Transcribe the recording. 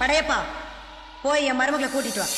படையப்பா போய் என் மருமகளை கூட்டிட்டு வா.